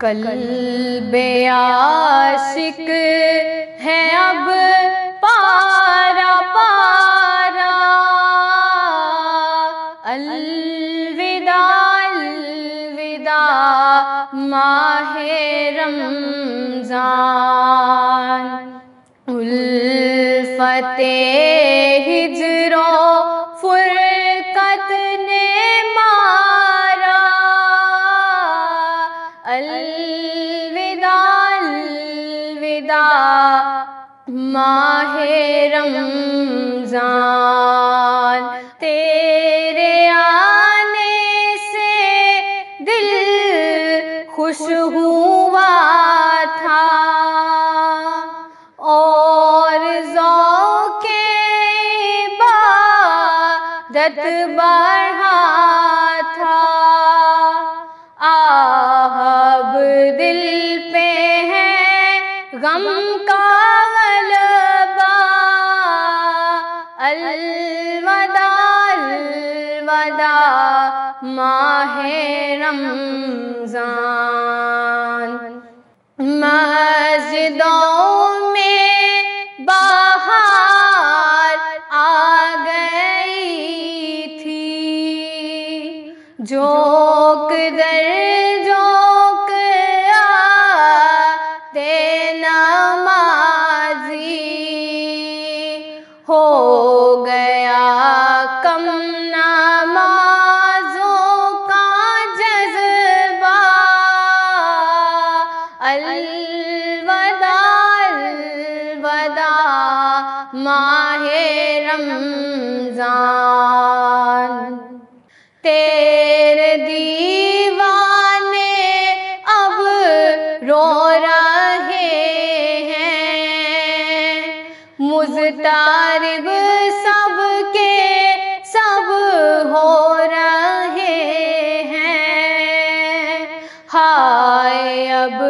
قلب عاشق ہے اب پارا پارا۔ الوداع الوداع ماہ رمضان۔ الفت ماہ رمضان، تیرے آنے سے دل خوش ہوا تھا۔ اور ذوق عبادت بڑھا تھا۔ آہب دل غم کا غلبہ الوداع الوداع ماہ رمضان۔ مسجدوں الوداع الوداع ماہ رمضان۔ تیرے دیوانے اب رو رہے ہیں۔ مزتارب سب کے سب ہو رہے ہیں۔ ہائے اب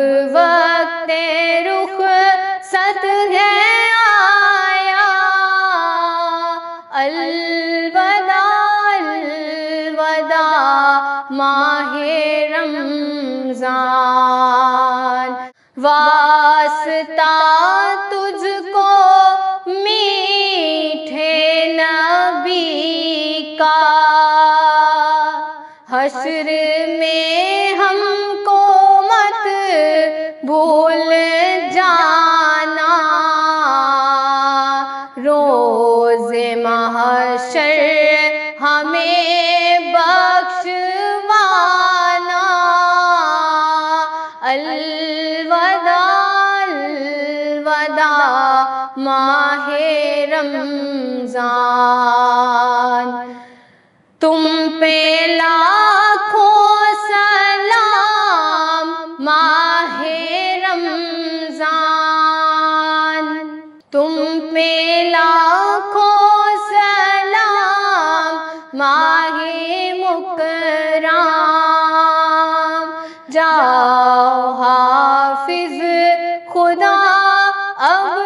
الوداع الوداع ماہ رمضان۔ واسطہ تجھ کو میٹھے نبی کا۔ حشر میں ہم ماہ رمضان۔ تم پہ لاکھوں سلام ماہ رمضان۔ تم پہ لاکھوں سلام ماہ مکرام جاؤ حافظ خدا اب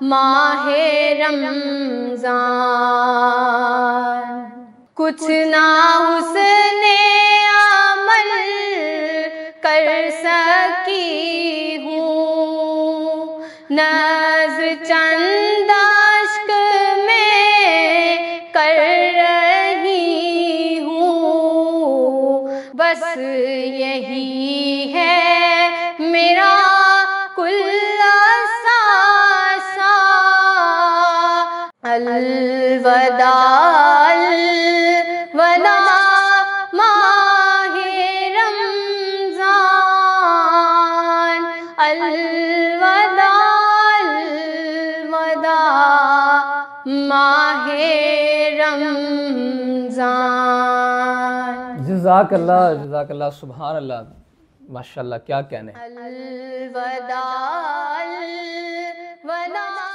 ماہ رمضان۔ کچھ نہ اس نے عمل کر سکی ہوں۔ نہ الوداع الوداع ماہ رمضان. الوداع الوداع ماہ رمضان. جزاک اللہ جزاک اللہ سبحان اللہ ماشاء اللہ کیا کہنے الوداع الوداع